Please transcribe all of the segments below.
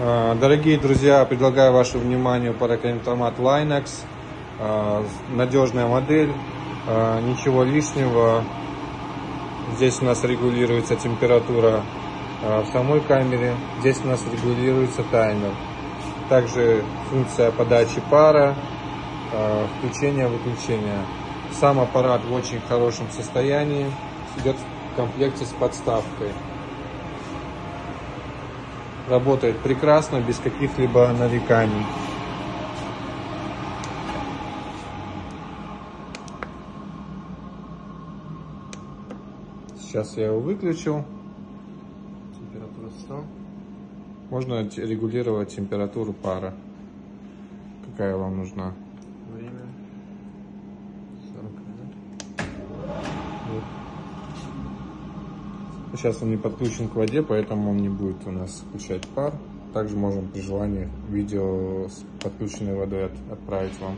А, дорогие друзья, предлагаю вашему вниманию параконтомат Linex. А, надежная модель, а, ничего лишнего. Здесь у нас регулируется температура в самой камере. Здесь у нас регулируется таймер. Также функция подачи пара, включения-выключения. Сам аппарат в очень хорошем состоянии. Идет в комплекте с подставкой. Работает прекрасно, без каких-либо нареканий. Сейчас я его выключил. Температура 100. Можно регулировать температуру пара. Какая вам нужна? Сейчас он не подключен к воде, поэтому он не будет у нас включать пар. Также можем при желании видео с подключенной водой от, отправить вам.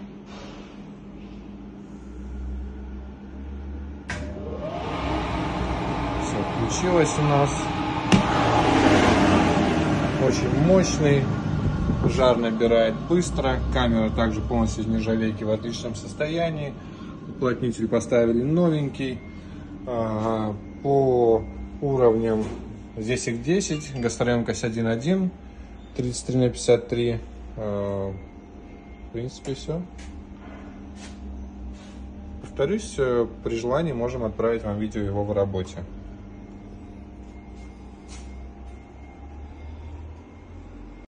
Все включилось у нас. Очень мощный. Жар набирает быстро. Камера также полностью из нержавейки в отличном состоянии. Уплотнитель поставили новенький. По уровнем. Здесь их 10, гастроемкость 1.1, 33 на 53. В принципе, все. Повторюсь, э, при желании можем отправить вам видео его в работе.